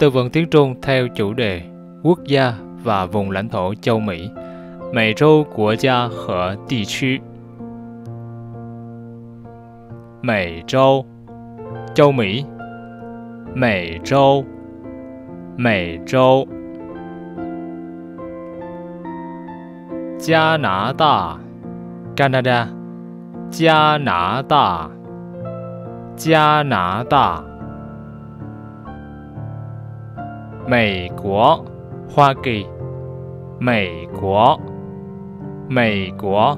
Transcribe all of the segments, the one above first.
từ vựng tiếng Trung theo chủ đề quốc gia và vùng lãnh thổ châu Mỹ, Mỹ châu quốc gia và địa khu. Mỹ châu, châu Mỹ, Mỹ châu, Mỹ châu. Canada, Canada, Canada, Canada. 美国，花给，美国，美国。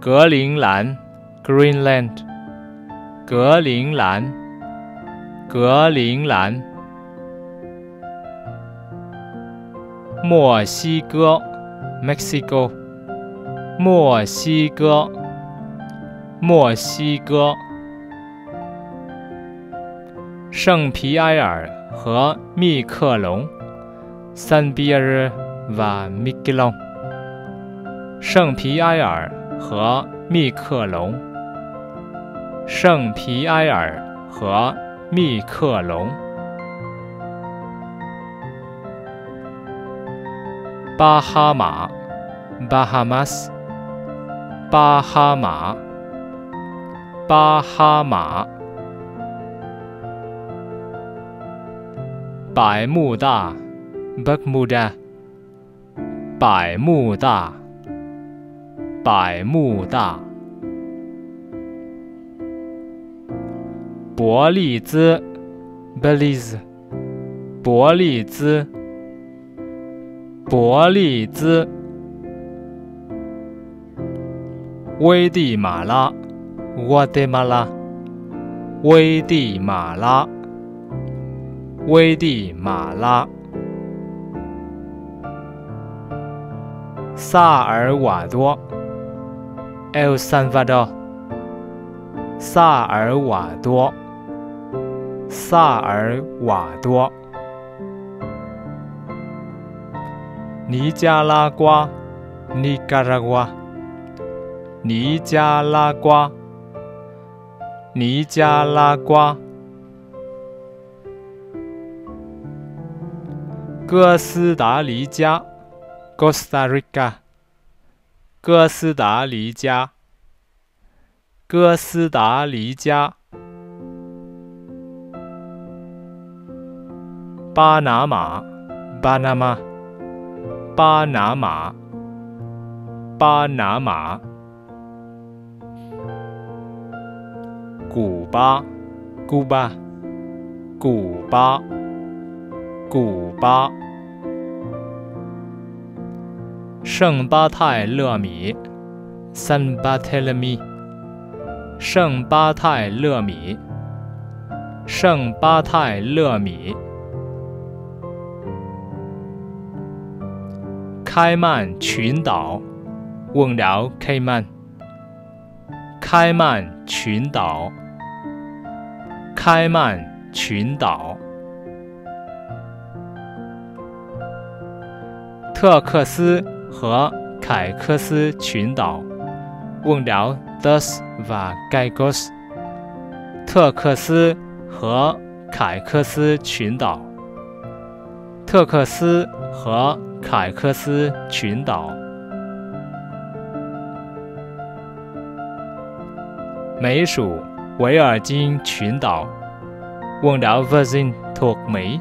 格陵兰，Greenland，格陵兰，格陵兰。墨西哥，Mexico，墨西哥，墨西哥。圣皮埃尔和密克隆，San Pierre và Miquelon。圣皮埃尔和密克隆，圣皮埃尔和密克隆。巴哈马，Bahamas，巴哈马，巴哈马，百慕大，Bermuda，百慕大，百慕大，伯利兹，Belize，伯利兹。伯利兹、危地马拉、瓜地马拉、危地马拉、危地马拉、萨尔瓦多、El Salvador、萨尔瓦多、萨尔瓦多。尼加拉瓜，尼加拉瓜，尼加拉瓜，尼加拉瓜。哥斯达黎加，Costa Rica，哥斯达黎加，哥斯达黎加。巴拿马，巴拿马。巴拿马，巴拿马，古巴，古巴，古巴，古巴，圣巴泰勒米，San Bartolome，圣巴泰勒米，圣巴泰勒米。开曼群岛，问了开曼。开曼群岛，开曼群岛。特克斯和凯克斯群岛，问了 thus va gaigos。特克斯和凯克斯群岛，特克斯和。凯克斯群岛，美属维尔京群岛，问了 Virgin to 美，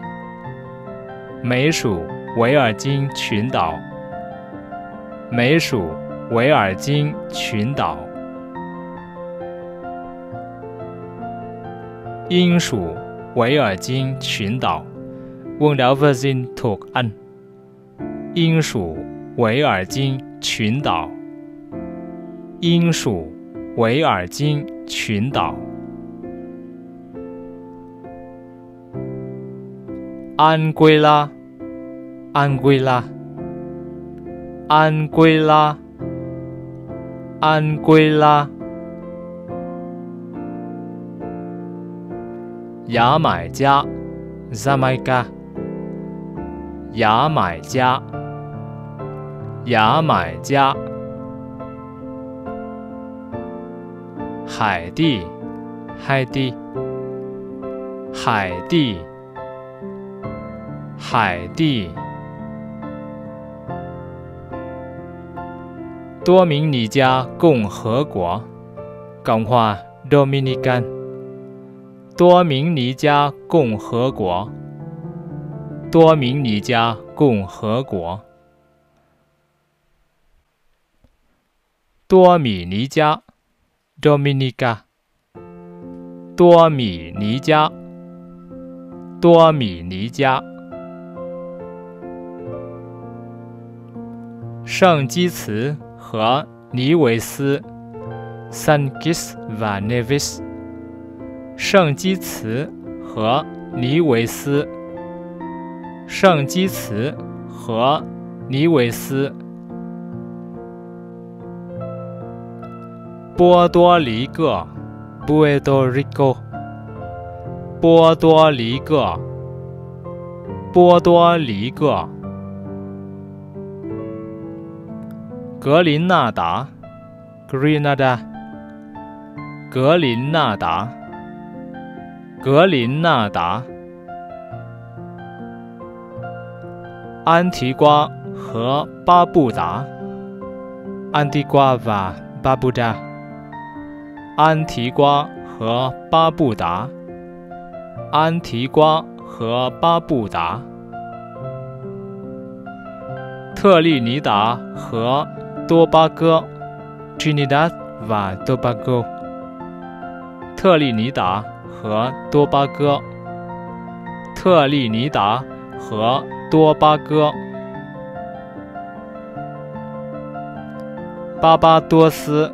美属维尔京群岛，美属维尔京群岛，英属维尔京群岛，问了 Virgin to 安。英属维尔京群岛，英属维尔京群岛，安圭拉，安圭拉，安圭拉，安圭拉，牙买加，Jamaica，牙买加。牙买加、海地、海地、海地，海地。多明尼加共和国，港话 Dominican。多明尼加共和国，多明尼加共和国。多米尼加，Dominica。多米尼加，多米尼加。圣基茨和尼维斯，San Gis va Nevis。圣基茨和尼维斯，圣基茨和尼维斯。波多黎各，Puerto Rico。波多黎各，波多黎各。格林纳达，Grenada。格林纳达，格林纳达。安提瓜和巴布达，安提瓜瓦巴布达。安提瓜和巴布达，安提瓜和巴布达，特立尼达和多巴哥，Trinidad và Tobago，特立尼达和多巴哥，特立尼达和多巴哥，巴巴多斯。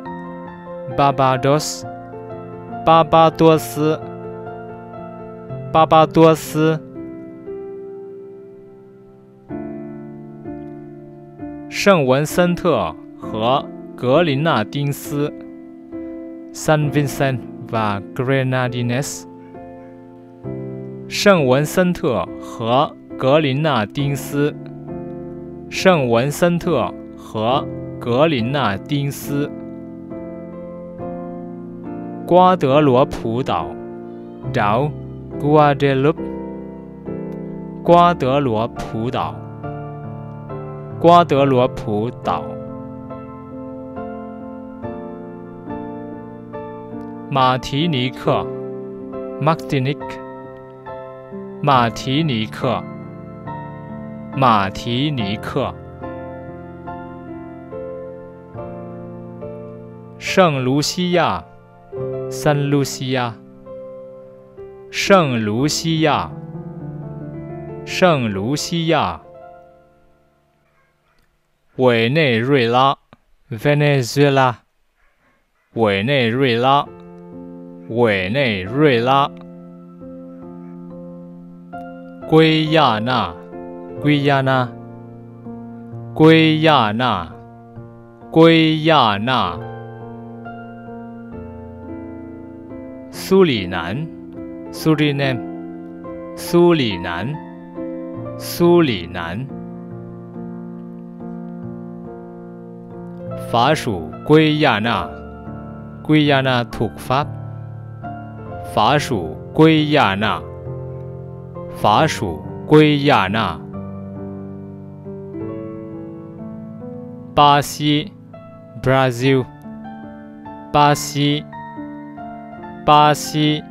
巴巴多斯，巴巴多斯，巴巴多斯。圣文森特和格林纳丁斯，San Vincent va Grenadines。圣文森特和格林纳丁斯，圣文森特和格林纳丁斯。瓜德罗普岛，岛，Guadeloupe。瓜德罗普岛，瓜德罗普岛。马提尼克，Martinique。马提尼克，马提尼克。圣卢西亚。圣卢西亚，圣卢西亚，圣卢西亚，委内瑞拉，Venezuela，委内瑞拉，委内瑞拉，圭亚那，圭亚那，圭亚那，圭亚那。苏里南，苏里南，苏里南，苏里南。法属圭亚那，圭亚那土法。法属圭亚那，法属圭亚那。巴西，Brazil，巴西。巴西、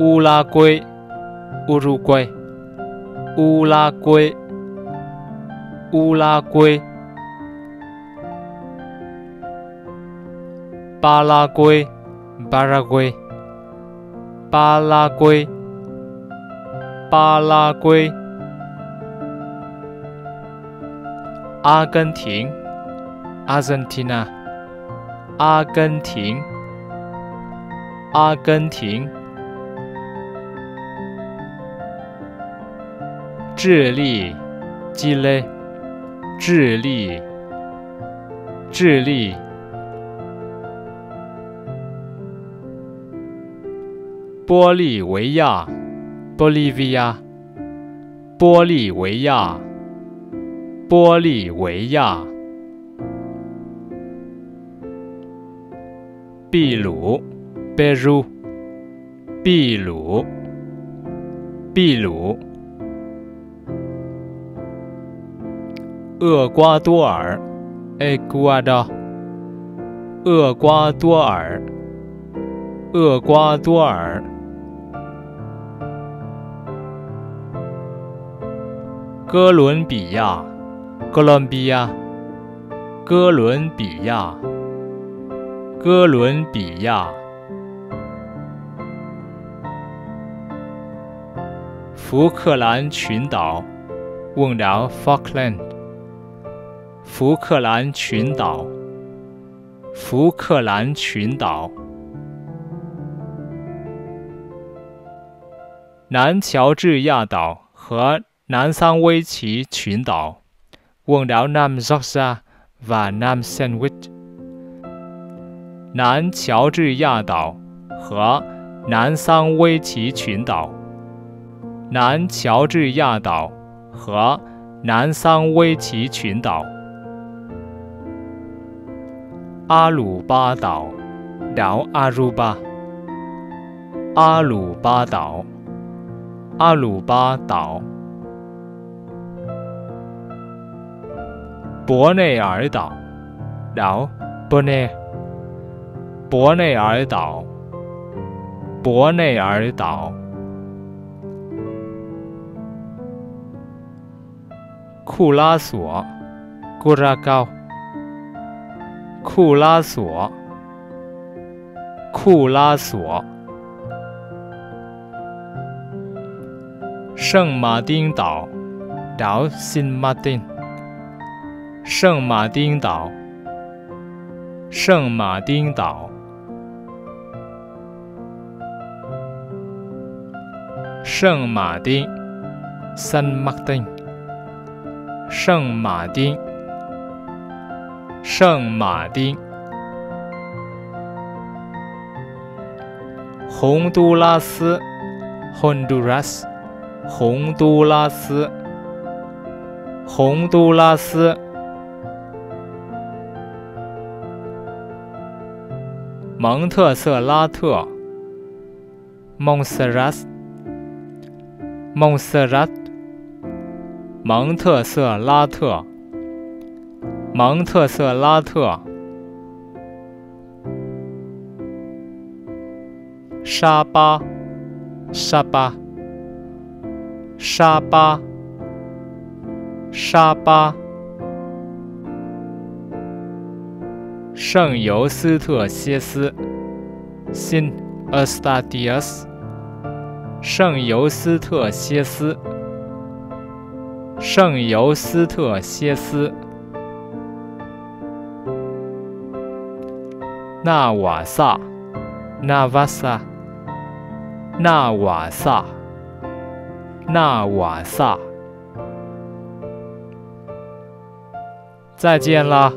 乌拉圭、乌鲁圭、乌拉圭、乌拉圭、巴拉圭、巴拉圭、巴拉圭、巴拉圭、阿根廷、阿根廷啊。阿根廷，阿根廷，智利，智利，智利，智利，玻利维亚，玻利维亚，玻利维亚，玻利维亚。秘鲁贝鲁，秘鲁，秘鲁。厄瓜多尔，Ecuador。厄瓜多尔，厄瓜多尔。哥伦比亚，哥伦比亚，哥伦比亚，哥伦比亚。福克兰群岛，问了 Falkland。福克兰群岛，福克兰群岛。南乔治亚岛和。南桑威奇群岛，问了 Nam Zosa và Nam Sandwich。南乔治亚岛和南桑威奇群岛，南乔治亚岛和南桑威奇群岛。阿鲁巴岛，聊阿鲁巴。阿鲁巴岛，阿鲁博内尔岛，聊博内，博内尔岛，博内尔岛。库拉索，库拉高，库拉索，库拉索。圣马丁岛，岛新马丁。圣马丁岛，圣马丁岛，圣马丁，San Martin，圣马丁，圣马丁，洪都拉斯，Honduras，洪都拉斯，洪都拉斯。蒙特瑟拉特，Montserrat，蒙特拉，蒙特瑟拉特，蒙特瑟拉特，沙巴，沙巴，沙巴，沙巴。圣尤斯特歇斯，新 Estadius。圣尤斯特歇斯，圣尤斯特歇斯。纳瓦萨，纳瓦萨，纳瓦萨，纳瓦萨。再见了。